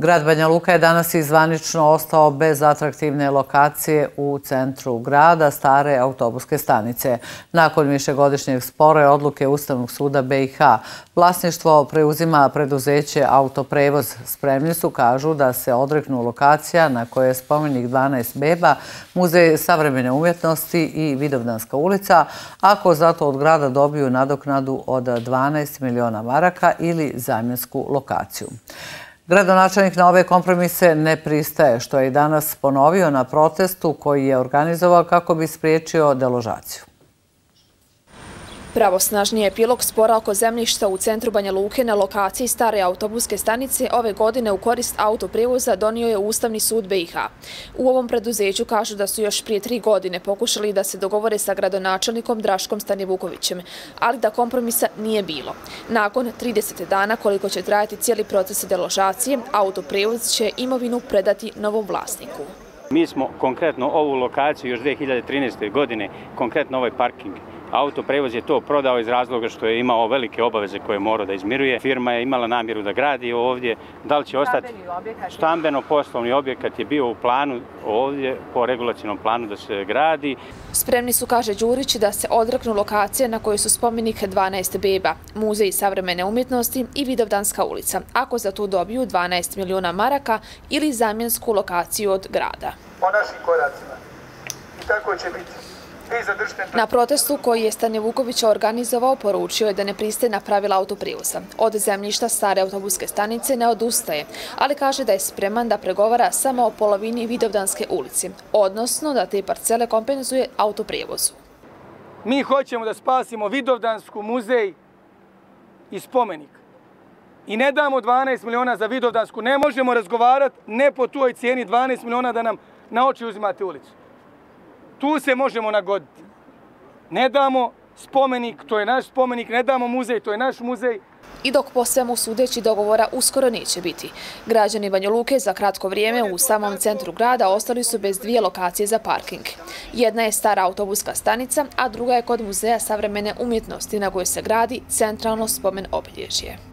Grad Banja Luka je danas izvanično ostao bez atraktivne lokacije u centru grada, stare autobuske stanice. Nakon višegodišnjeg spore odluke Ustavnog suda BiH, vlasništvo preuzima preduzeće Autoprevoz. Spremni su kažu da se odreknu lokacija na koje je spomenik 12 beba, Muzej savremene umjetnosti i Vidovdanska ulica, ako zato od grada dobiju nadoknadu od 12 miliona maraka ili zamjensku lokaciju. Gradonačelnik na ove kompromise ne pristaje, što je i danas ponovio na protestu koji je organizovao kako bi spriječio deložaciju. Pravosnažniji epilog spora oko zemljišta u centru Banja Luke na lokaciji stare autobuske stanice ove godine u korist autoprivoza donio je Ustavni sud BiH. U ovom preduzeću kažu da su još prije tri godine pokušali da se dogovore sa gradonačelnikom Draškom Stanivukovićem, ali da kompromisa nije bilo. Nakon 30 dana koliko će trajati cijeli proces deložacije, autoprevoz će imovinu predati novom vlasniku. Mi smo konkretno ovu lokaciju još 2013. godine, konkretno ovaj parking, Autoprevoz je to prodao iz razloga što je imao velike obaveze koje mora da izmiruje. Firma je imala namjeru da gradi ovdje. Da li će ostati stambeno poslovni objekat je bio u planu ovdje po regulacijnom planu da se gradi. Spremni su, kaže Đurić, da se odraknu lokacije na kojoj su spomenik 12 beba, muzej savremene umjetnosti i Vidovdanska ulica, ako za to dobiju 12 miliona maraka ili zamjensku lokaciju od grada. Po našim koracima. I tako će biti. Na protestu koji je Stanje Vuković organizovao, poručio je da ne pristaje na pravila autoprivusa. Od zemljišta stare autobuske stanice ne odustaje, ali kaže da je spreman da pregovara samo o polovini Vidovdanske ulici, odnosno da te parcele kompenzuje autoprijevozu. Mi hoćemo da spasimo Vidovdansku muzej i spomenik. I ne damo 12 miliona za Vidovdansku. Ne možemo razgovarati ne po tuoj cijeni 12 miliona da nam na oči uzimate ulicu tu se možemo nagoditi. Ne damo spomenik, to je naš spomenik, ne damo muzej, to je naš muzej. I dok po svemu sudeći dogovora uskoro neće biti. Građani Banja Luke za kratko vrijeme u samom centru grada ostali su bez dvije lokacije za parking. Jedna je stara autobuska stanica, a druga je kod Muzeja savremene umjetnosti na kojoj se gradi centralno spomen obilježje.